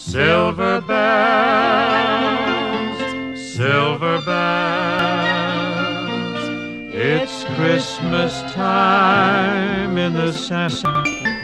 Silver bells, silver bells, it's Christmas time in the Santa.